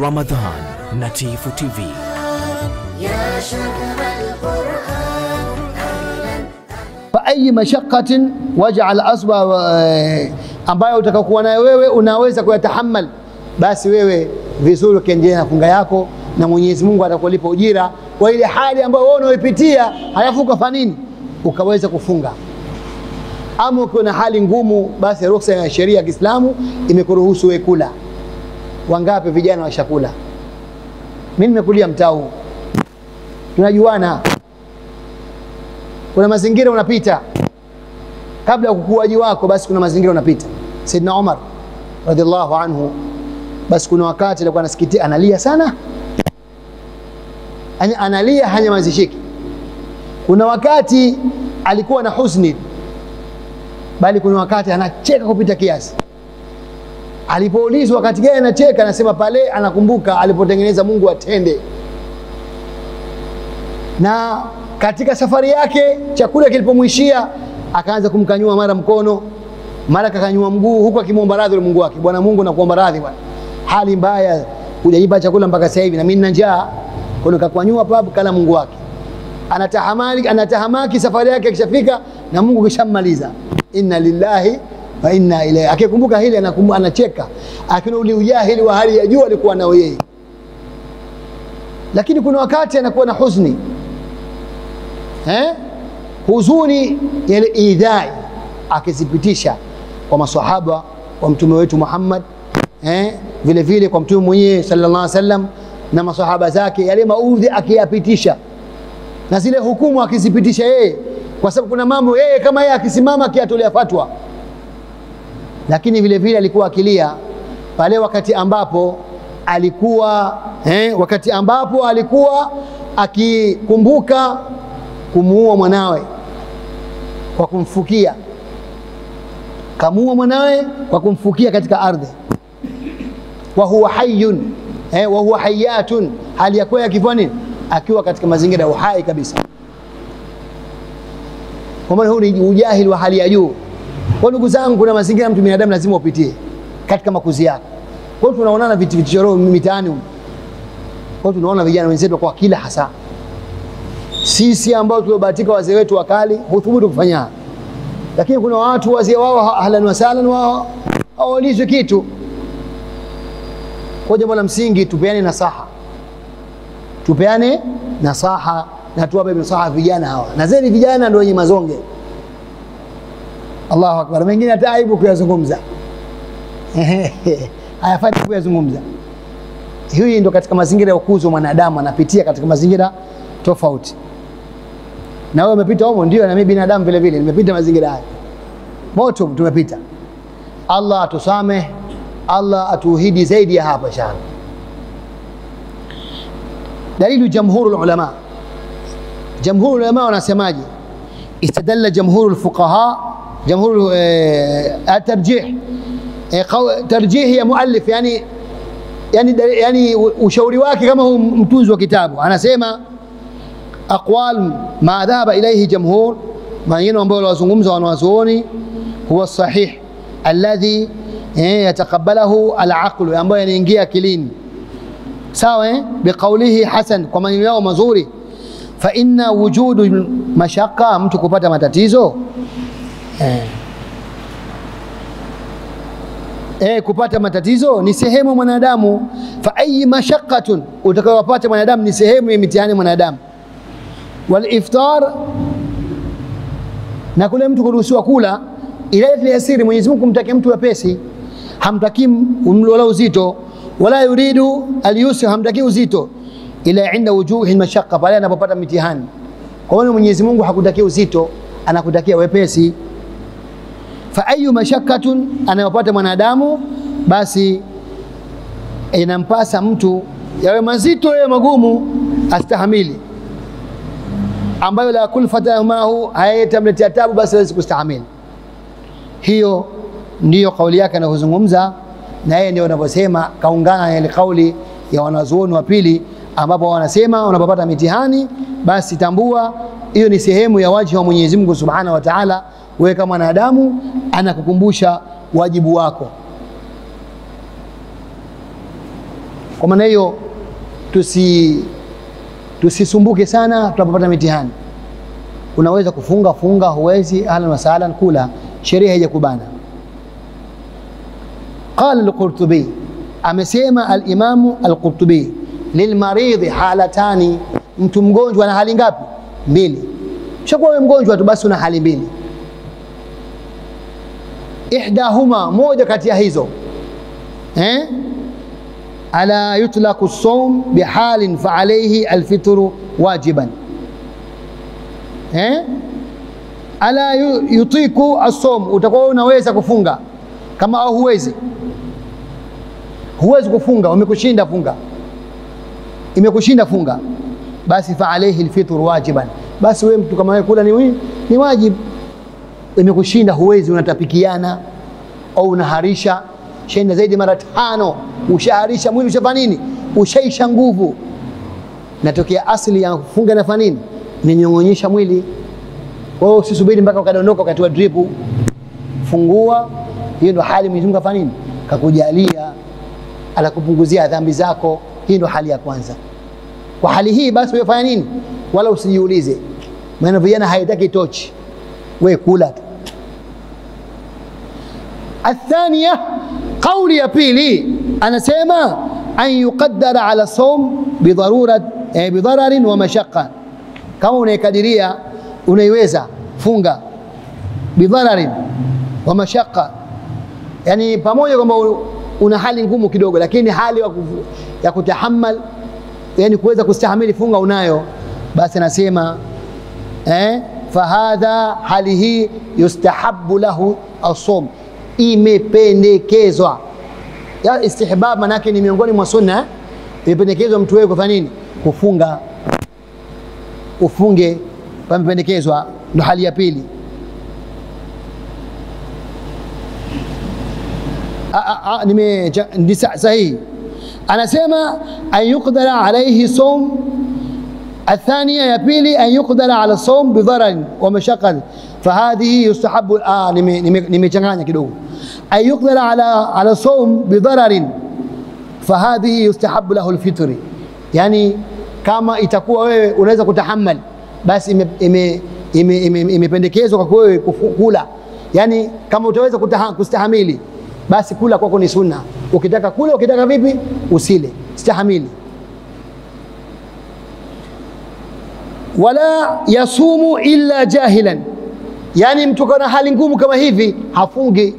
Ramadan na Tifu TV. Faayi mashaqatin wajal asba, eh, ambayo utakakuwa nayo wewe unaweza kuyatahamal, basi wewe vizuri ukiendelea na funga yako, na Mwenyezi Mungu atakulipa ujira kwa ile hali ambayo wewe unaoipitia, halafu ukafanya nini? Ukaweza kufunga ama ukiwa na hali ngumu, basi ruksa ya sheria ya Kiislamu imekuruhusu wewe kula. Wangapi vijana washakula? Mimi nimekulia mtaa huu, tunajuana kuna mazingira unapita kabla ya kukuaji wako, basi kuna mazingira unapita. Saidina Umar radhiallahu anhu, basi kuna wakati alikuwa anasikitia, analia sana, Yaani analia hanyamazishiki. Kuna wakati alikuwa na husni, bali kuna wakati anacheka kupita kiasi. Alipoulizwa wakati gani anacheka, anasema pale anakumbuka alipotengeneza Mungu atende. Na katika safari yake chakula kilipomwishia akaanza kumkanyua mara mkono mara kakanyua mguu huku akimwomba radhi yule Mungu wake, Bwana Mungu nakuomba radhi bwana, hali mbaya, hujanipa chakula mpaka sasa hivi na mimi nina njaa. Kwa hiyo kakwanyua papo kala Mungu wake, anatahamaki safari yake, akishafika na Mungu kishammaliza, inna lillahi wa inna ilaihi. Akikumbuka hili anakumbuka, anacheka, akina ule ujahili wa hali ya juu alikuwa nao yeye, lakini kuna wakati anakuwa na huzuni eh? huzuni yale idhai akizipitisha kwa masahaba wa mtume wetu Muhammad eh? vile vile kwa mtume mwenyewe sallallahu alaihi wasallam na masahaba zake, yale maudhi akiyapitisha na zile hukumu akizipitisha yeye, kwa sababu kuna mambo yeye kama yeye akisimama akiyatolea fatwa, lakini vile vile alikuwa akilia pale wakati ambapo alikuwa eh, wakati ambapo alikuwa akikumbuka kumuua mwanawe kwa kumfukia, kamuua mwanawe kwa kumfukia katika ardhi, wa huwa hayyun eh, wa huwa hayatun, hali ya kuwa akifanya nini, akiwa katika mazingira ya uhai kabisa. Kwa maana huu ni ujahili wa hali ya juu. Kwa ndugu zangu, kuna mazingira mtu binadamu lazima upitie katika makuzi yako. Kwa hiyo tunaonana vitu vichochoro mitaani huko. Kwa hiyo tunaona vijana wenzetu kwa kila hasa sisi ambao tuliobahatika wazee wetu wakali huthubutu kufanya, lakini kuna watu wazee wao ahlan wa sahlan, wao hawaulizwi kitu. Kwa jambo la msingi, tupeane nasaha, tupeane nasaha na tuwape nasaha vijana hawa, na zeni vijana ndio wenye mazonge. Allahu akbar, mengine hata aibu kuyazungumza hayafai kuyazungumza. Hii ndio katika mazingira ya ukuzi wa mwanadamu, anapitia katika mazingira tofauti na wewe umepita humo, ndio na mimi binadamu vile vile nimepita mazingira haya, moto tumepita. Allah atusame, Allah atuhidi zaidi ya hapa inshallah. Dalilu jamhuru ulama, jamhuru ulama wanasemaje? Istadalla jamhuru fuqaha, جمهور آه، الترجيح. يعني ترجيح هي مؤلف يعني يعني يعني وشوري واكي كما هو متوز وكتابه. أنا سيما أقوال ما ذهب إليه جمهور ما ينهم بولا زنغمزا ونوازوني هو الصحيح الذي إيه، يتقبله العقل. يعني يعني ينجي اكلين ساوي إيه، بقوله حسن كما يوم مزوري فإن وجود مشقه متكوباتا متاتيزو eh, eh, kupata matatizo ni sehemu mwanadamu. Fa ayi mashaqqatun, utakayopata mwanadamu ni sehemu ya mitihani mwanadamu Wal iftar, na kule mtu kuruhusiwa kula ila yasiri, Mwenyezi Mungu kumtakia mtu wepesi, hamtaki mlo wala uzito, wala yuridu alyusr, hamtaki uzito, ila inda wujuhi mashaqqa, pale anapopata mitihani. Kwa hiyo Mwenyezi Mungu hakutakia uzito, anakutakia wepesi. Fa ayu mashakatun anayopata mwanadamu basi inampasa mtu yawe mazito yawe magumu, astahamili ambayo la kulfata mahu hayatamletea tabu, basi hawezi kustahamili. Hiyo ndiyo kauli yake anayozungumza na yeye ndio anavyosema, kaungana na ile kauli ya wanazuoni wa pili, ambapo wanasema unapopata mitihani, basi tambua hiyo ni sehemu ya wajibu wa Mwenyezi Mungu Subhanahu wa Ta'ala. Wewe kama mwanadamu anakukumbusha wajibu wako. Kwa maana hiyo tusi tusisumbuke sana tunapopata mitihani. Unaweza kufunga funga, huwezi, ahlan wasahlan, kula, sheria haijakubana. Qala al-Qurtubi, amesema al-Imamu al-Qurtubi, lilmaridhi halatani, mtu mgonjwa ana hali ngapi? Mbili. Shakuwa wewe mgonjwa tu basi una hali mbili, ihdahuma, moja kati ya hizo. Eh? ala yutlaku saum bihalin fa alayhi alfitru wajiban. Eh? ala yutiku as-sawm, utakuwa unaweza kufunga. Kama au huwezi, huwezi kufunga, umekushinda funga, imekushinda funga, basi fa alayhi alfitru wajiban, basi wewe mtu kama wewe kula ni, ni wajib. Imekushinda huwezi, unatapikiana au unaharisha shaenda zaidi mara tano, ushaharisha mwili ushafanya nini? Ushaisha nguvu. Natokea asili ya kufunga nafanya nini? Ninyong'onyesha mwili. Hiyo usisubiri mpaka ukadondoka wakati wa dripu, fungua. Hiyo ndo hali Mwenyezi Mungu afanya nini? Kakujalia, anakupunguzia dhambi zako. Hii ndo hali ya kwanza. Kwa hali hii basi wewe fanya nini? Wala usijiulize, maana vijana haitaki tochi, wewe kula. Tu. Athania, kauli ya pili anasema an yuqaddara ala saum bidharura eh, bidhararin wa mashaqqa, kama unaikadiria unaiweza funga. Bidhararin wa mashaqqa, yani pamoja kwamba una hali ngumu kidogo, lakini hali ya kutahamal, yani kuweza kustahamili funga unayo, basi anasema eh, fahadha, hali hii yustahabu lahu asum, imependekezwa. Ya istihbab manake ni miongoni mwa sunna, eh? imependekezwa mtu wewe kufanya nini? Kufunga, ufunge, pamependekezwa. Ndo hali ya pili. Nime sahihi. Anasema an yuqdara alaihi sawm الثانية يا بيلي أن يقدر على الصوم بضرر ومشقة فهذه يستحب آه نمي نمي نمي changanya kidogo أن يقدر على على الصوم بضرر فهذه يستحب له الفطر يعني kama itakuwa wewe unaweza kutahammal basi imependekezwa ime, ime, ime, imependekezwa kwa wewe kufu- kula yani kama utaweza kutaha- kustahamili basi kula kwako ni sunna ukitaka kula ukitaka vipi usile stahamili wala yasumu illa jahilan, yani mtu kana hali ngumu kama hivi hafungi.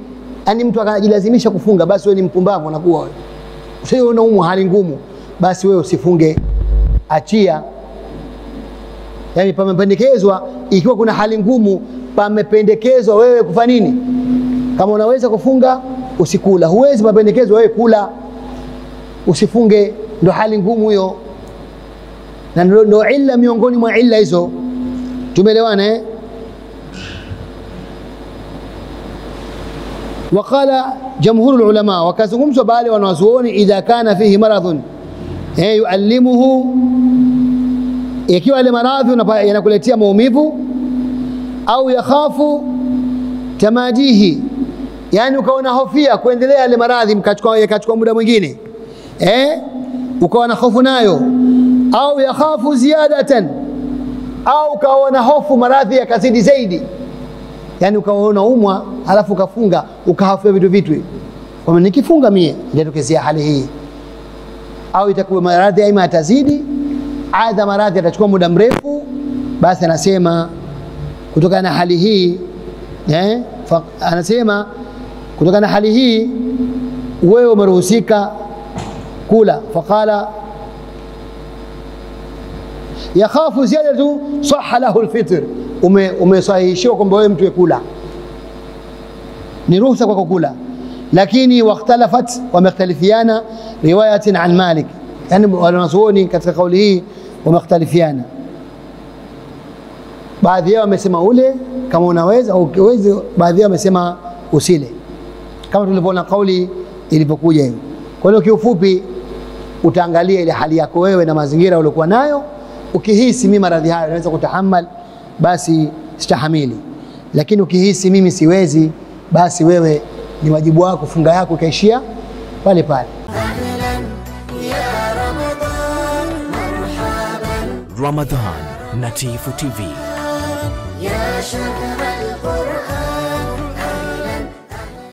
Yani mtu akajilazimisha kufunga, basi wewe ni mpumbavu, unakuwa wewe. Sio unaumwa hali ngumu, basi wewe usifunge, achia. Yani pamependekezwa, ikiwa kuna hali ngumu, pamependekezwa wewe kufanya nini? Kama unaweza kufunga usikula, huwezi, pamependekezwa wewe kula, usifunge. Ndo hali ngumu hiyo na ndo illa miongoni mwa illa hizo. Tumeelewana eh? Waqala jamhuru lulama, wakazungumzwa baadhi ya wanazuoni, idha kana fihi maradhun eh, yuallimuhu, ikiwa ile maradhi yanakuletea maumivu, au yakhafu tamadihi, yani ukawa hofia kuendelea ile maradhi yakachukua muda mwingine eh, ukawa na hofu nayo au yakhafu ziyadatan, au ukawa na hofu maradhi yakazidi zaidi, yani ukaona umwa alafu ukafunga ukahafia vitu vitu hivi, kwamba nikifunga mie itatokezea hali hii, au itakuwa maradhi aima yatazidi, aidha maradhi yatachukua muda mrefu, basi anasema kutokana na hali hii eh, anasema kutokana na hali hii wewe umeruhusika kula, faqala yakhafu ziyadatu saha lahu lfitr, umesahihishiwa kwamba wewe mtu kula ni ruhusa kwako kula, lakini wakhtalafat, wamekhtalifiana riwayatin an Malik, yani wanazuoni katika kauli hii wamekhtalifiana. Baadhi yao wamesema ule kama unaweza au uwezi, baadhi yao wamesema usile, kama tulivyoona kauli ilivyokuja hiyo. Kwa hiyo kiufupi, utaangalia ile hali yako wewe na mazingira uliokuwa nayo ukihisi mimi maradhi hayo naweza kutahamal, basi stahamili, lakini ukihisi mimi siwezi, basi wewe ni wajibu wako, funga yako ikaishia pale pale. Ramadan Natifu TV.